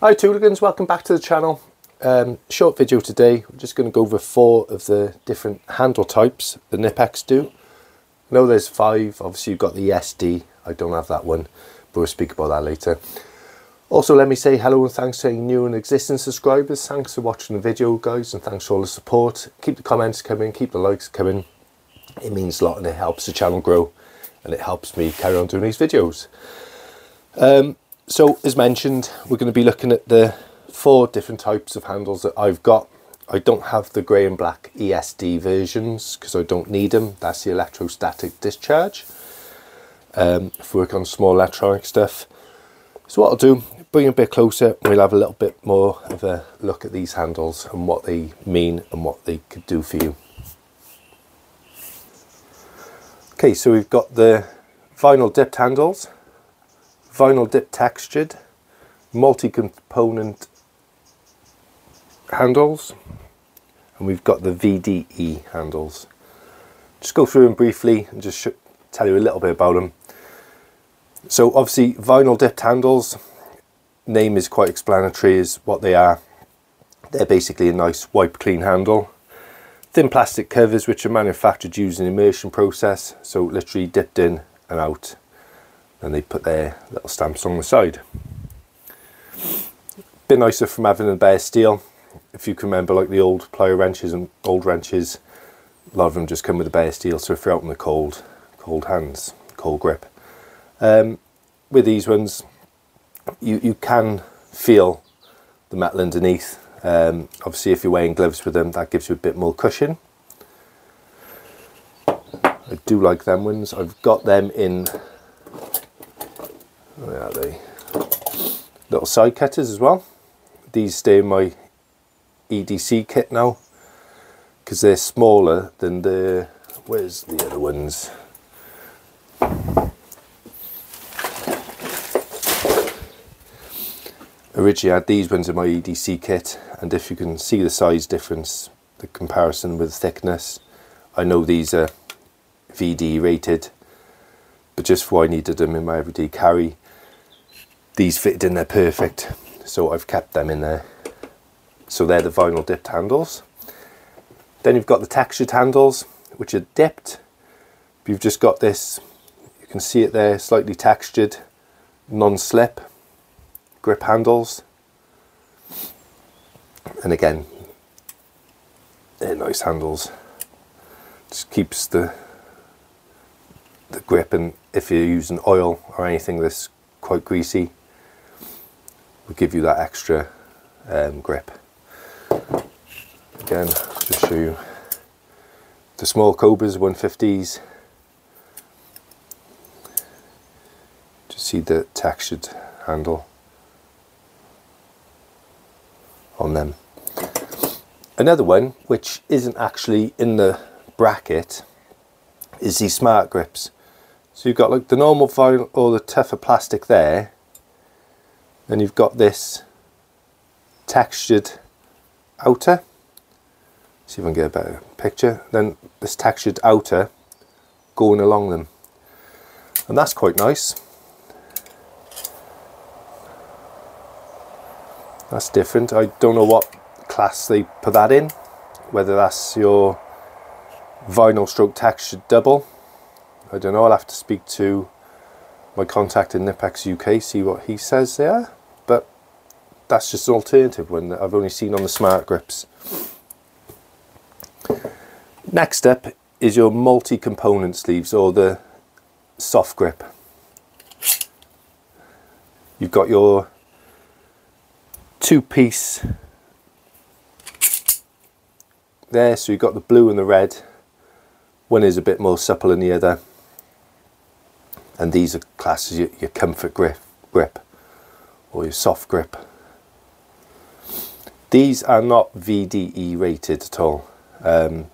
Hi Tooligans, welcome back to the channel. Um, short video today, we're just going to go over four of the different handle types the Knipex do. I know there's five, obviously you've got the SD, I don't have that one, but we'll speak about that later. Also let me say hello and thanks to any new and existing subscribers, thanks for watching the video guys and thanks for all the support. Keep the comments coming, keep the likes coming, it means a lot and it helps the channel grow and it helps me carry on doing these videos. Um, so as mentioned, we're going to be looking at the four different types of handles that I've got. I don't have the grey and black ESD versions because I don't need them. That's the electrostatic discharge um, for work on small electronic stuff. So what I'll do, bring a bit closer, we'll have a little bit more of a look at these handles and what they mean and what they could do for you. Okay, so we've got the vinyl dipped handles, vinyl dip textured, multi-component handles, and we've got the VDE handles. Just go through them briefly and just tell you a little bit about them. So obviously vinyl dipped handles, name is quite explanatory is what they are. They're basically a nice wipe clean handle Thin plastic covers which are manufactured using immersion process, so literally dipped in and out. And they put their little stamps on the side. Bit nicer from having a bare steel. If you can remember like the old plier wrenches and old wrenches, a lot of them just come with a bare steel, so if you're out in the cold, cold hands, cold grip. Um, with these ones, you, you can feel the metal underneath um, obviously if you're wearing gloves with them that gives you a bit more cushion. I do like them ones. I've got them in, where are the Little side cutters as well. These stay in my EDC kit now because they're smaller than the, where's the other ones? Originally I had these ones in my EDC kit and if you can see the size difference, the comparison with thickness, I know these are VD rated, but just for I needed them in my everyday carry, these fitted in there perfect, so I've kept them in there. So they're the vinyl dipped handles. Then you've got the textured handles, which are dipped. You've just got this, you can see it there, slightly textured, non-slip grip handles and again they're nice handles just keeps the the grip and if you're using oil or anything that's quite greasy will give you that extra um, grip again just show you the small cobras 150s just see the textured handle on them. Another one, which isn't actually in the bracket, is these smart grips. So you've got like the normal vinyl or the tougher plastic there, then you've got this textured outer. See if I can get a better picture. Then this textured outer going along them. And that's quite nice. That's different. I don't know what class they put that in. Whether that's your vinyl stroke textured double. I don't know. I'll have to speak to my contact in Knipex UK, see what he says there. That's just an alternative one that I've only seen on the smart grips. Next up is your multi-component sleeves or the soft grip. You've got your two piece there so you've got the blue and the red one is a bit more supple than the other and these are classes your, your comfort grip grip or your soft grip these are not VDE rated at all um,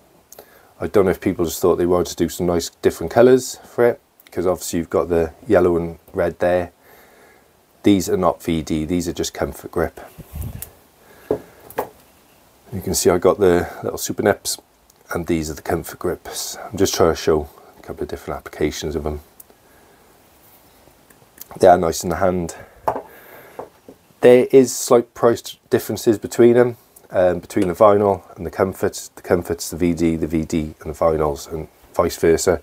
I don't know if people just thought they wanted to do some nice different colours for it because obviously you've got the yellow and red there these are not VD, these are just comfort grip. You can see I got the little Super Knips and these are the comfort grips. I'm just trying to show a couple of different applications of them. They are nice in the hand. There is slight price differences between them, um, between the vinyl and the comforts. The comforts, the VD, the VD and the vinyls and vice versa.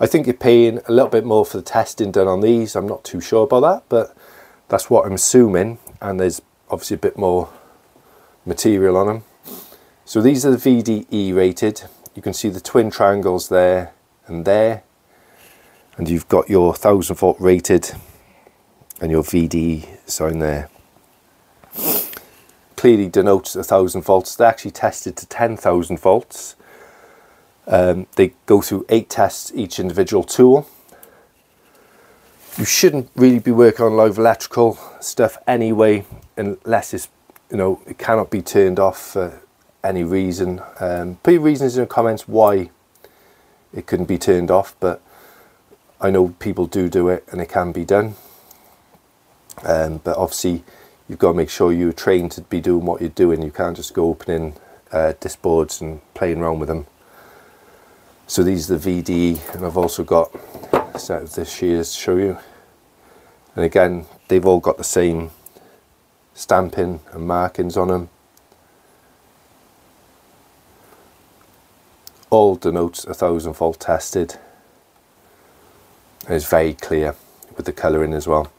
I think you're paying a little bit more for the testing done on these. I'm not too sure about that, but that's what I'm assuming. And there's obviously a bit more material on them. So these are the VDE rated. You can see the twin triangles there and there. And you've got your 1000 volt rated and your VDE sign there. Clearly denotes a 1000 volts. They're actually tested to 10,000 volts. Um, they go through eight tests each individual tool. You shouldn't really be working on live electrical stuff anyway, unless it's, you know, it cannot be turned off for any reason. Um, put your reasons in the comments why it couldn't be turned off, but I know people do do it and it can be done. Um, but obviously you've got to make sure you're trained to be doing what you're doing. You can't just go opening uh, disc boards and playing around with them. So these are the VDE and I've also got a set of the shears to show you. And again, they've all got the same stamping and markings on them. All denotes a thousand volt tested. And it's very clear with the colouring as well.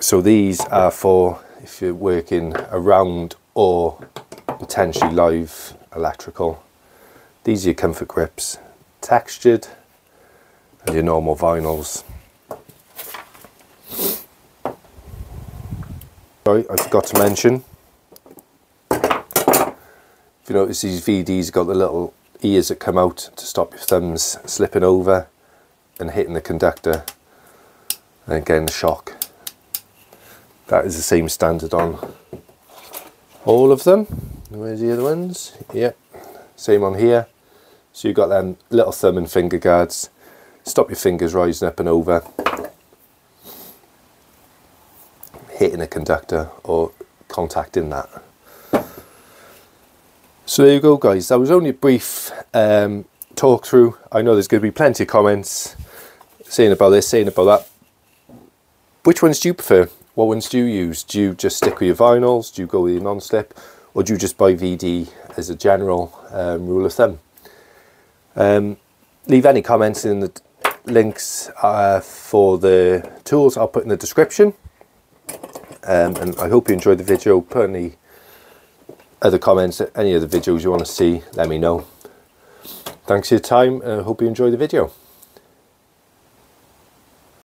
So these are for if you're working around or potentially live electrical. These are your comfort grips, textured, and your normal vinyls. Sorry, I forgot to mention. If you notice these VDs got the little ears that come out to stop your thumbs slipping over and hitting the conductor and getting the shock. That is the same standard on all of them. Where's the other ones? Yep, same on here. So you've got them little thumb and finger guards. Stop your fingers rising up and over. Hitting a conductor or contacting that. So there you go guys, that was only a brief um, talk through. I know there's going to be plenty of comments saying about this, saying about that. Which ones do you prefer? What ones do you use? Do you just stick with your vinyls? Do you go with your non-slip? Or do you just buy VD as a general um, rule of thumb? Um, leave any comments in the links uh, for the tools I'll put in the description. Um, and I hope you enjoyed the video. Put any other comments, any other videos you want to see, let me know. Thanks for your time and I hope you enjoy the video.